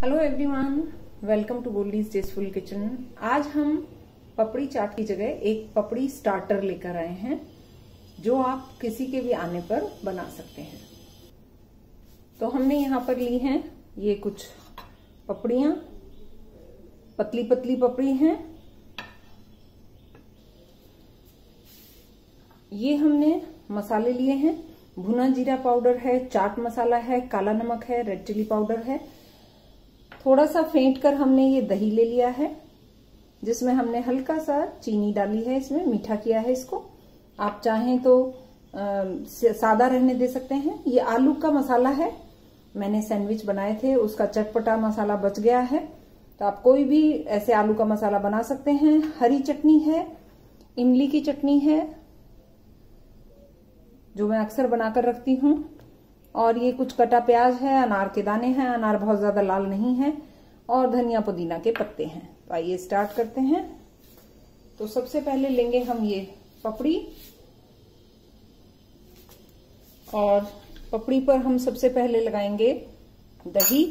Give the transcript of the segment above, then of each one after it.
Hello everyone welcome to Goldie's tasteful kitchen आज हम पपड़ी चाट की जगह एक पपड़ी स्टार्टर लेकर आए हैं, जो आप किसी के भी आने पर बना सकते हैं। तो हमने यहाँ पर ली हैं, ये कुछ पपड़ियाँ। पतली पतली पपड़ी हैं। ये हमने मसाले लिए हैं। भुना जीरा पाउडर है, चाट मसाला है, काला नमक है, रेड चिली पाउडर है। थोड़ा सा फेंट कर हमने ये दही ले लिया है जिसमें हमने हल्का सा चीनी डाली है इसमें मीठा किया है इसको। आप चाहें तो आ, सादा रहने दे सकते हैं। ये आलू का मसाला है मैंने सैंडविच बनाए थे उसका चटपटा मसाला बच गया है। तो आप कोई भी ऐसे आलू का मसाला बना सकते हैं। हरी चटनी है इमली की चटनी है जो मैं अक्सर बनाकर रखती हूँ। और ये कुछ कटा प्याज है, अनार के दाने हैं, अनार बहुत ज़्यादा लाल नहीं है और धनिया पुदीना के पत्ते हैं। तो आइए स्टार्ट करते हैं। तो सबसे पहले लेंगे हम ये पपड़ी। और पपड़ी पर हम सबसे पहले लगाएँगे दही।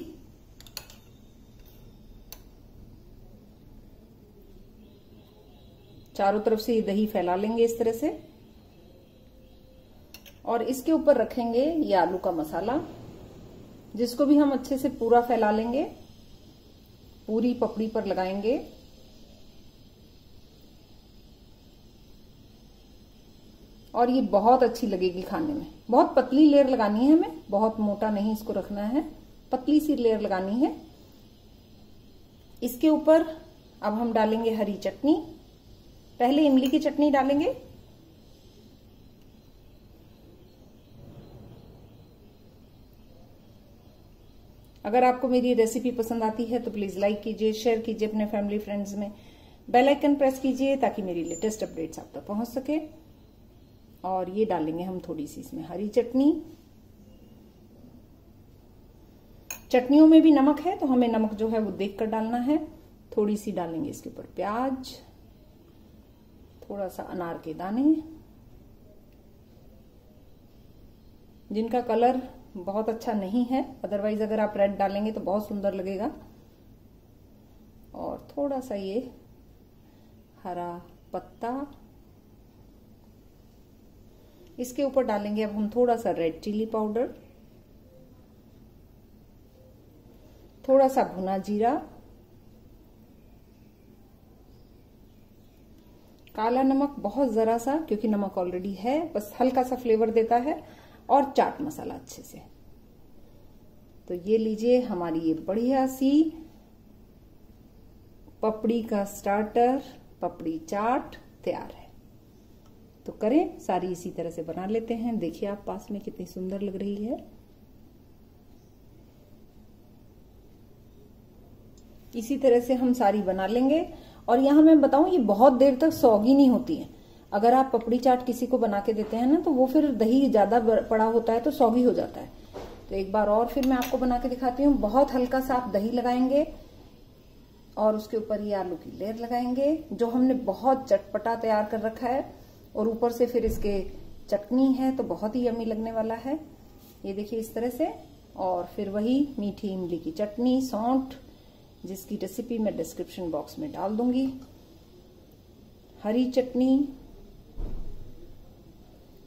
चारों तरफ़ से ये दही फैला लेंगे इस तरह से। और इसके ऊपर रखेंगे ये आलू का मसाला, जिसको भी हम अच्छे से पूरा फैला लेंगे, पूरी पपड़ी पर लगाएँगे। और ये बहुत अच्छी लगेगी खाने में। बहुत पतली लेयर लगानी है हमें, बहुत मोटा नहीं इसको रखना है, पतली सी लेयर लगानी है। इसके ऊपर अब हम डालेंगे हरी चटनी। पहले इमली की चटनी डालेंगे अगर आपको मेरी रेसिपी पसंद आती है तो प्लीज़ लाइक कीजिए शेयर कीजिए अपने फैमिली फ्रेंड्स में। बेल आइकन प्रेस कीजिए ताकि मेरी लेटेस्ट अपडेट्स आप तक पहुँच सके। और ये डालेंगे हम थोड़ी सी इसमें हरी चटनी। चटनियों में भी नमक है तो हमें नमक जो है वो देख कर डालना है। थोड़ी सी डालेंगे इसके ऊपर प्याज। थोड़ा सा अनार के दाने। जिनका कलर बहुत अच्छा नहीं है। अदरवाइज़ अगर आप रेड डालेंगे तो बहुत सुंदर लगेगा। और थोड़ा सा ये हरा पत्ता। इसके ऊपर डालेंगे अब हम थोड़ा सा रेड चिली पाउडर थोड़ा सा भुना जीरा। काला नमक बहुत जरा सा, क्योंकि नमक ऑलरेडी है, बस हल्का सा फ्लेवर देता है। और चाट मसाला अच्छे से। तो ये लीजिए हमारी ये बढ़िया सी पपड़ी का स्टार्टर पपड़ी चाट तैयार है। तो करें, सारी इसी तरह से बना लेते हैं। देखिए आप पास में कितनी सुंदर लग रही है। इसी तरह से हम सारी बना लेंगे। और यहाँ मैं बताऊँ, ये बहुत देर तक सौगी नहीं होती है। अगर आप पपड़ी चाट किसी को बना के देते हैं ना तो वो फिर दही ज़्यादा पड़ा होता है तो सौगी हो जाता है। तो एक बार और फिर मैं आपको बना के दिखाती हूँ। बहुत हल्का सा आप दही लगाएँगे और उसके ऊपर ये आलू की लेयर लगाएँगे, जो हमने बहुत चटपटा तैयार कर रखा है। और ऊपर से फिर इसके चटनी है तो बहुत ही यमी लगने वाला है। ये देखिए इस तरह से। और फिर वही मीठी इमली की चटनी, सौंठ, जिसकी रेसिपी मैं डिस्क्रिप्शन बॉक्स में डाल दूँगी। हरी चटनी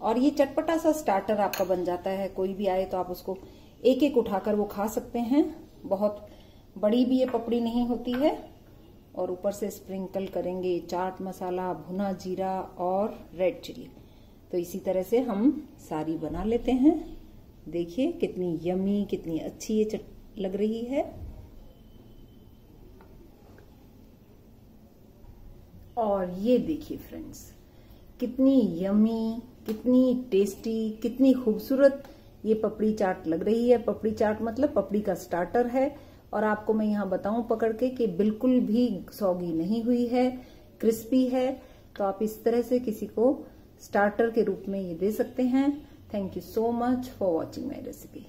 और ये चटपटा सा स्टार्टर आपका बन जाता है। कोई भी आए तो आप उसको एक एक उठाकर वो खा सकते हैं। बहुत बड़ी भी ये पपड़ी नहीं होती है। और ऊपर से स्प्रिंकल करेंगे चाट मसाला, भुना जीरा और रेड चिली तो इसी तरह से हम सारी बना लेते हैं। देखिए कितनी यमी कितनी अच्छी ये चट लग रही है। और ये देखिए फ्रेंड्स कितनी यमी कितनी टेस्टी, कितनी खूबसूरत ये पपड़ी चाट लग रही है। पपड़ी चाट मतलब पपड़ी का स्टार्टर है। और आपको मैं यहाँ बताऊँ पकड़ के कि बिल्कुल भी सौगी नहीं हुई है क्रिस्पी है। तो आप इस तरह से किसी को स्टार्टर के रूप में ये दे सकते हैं। Thank you so much for watching my recipe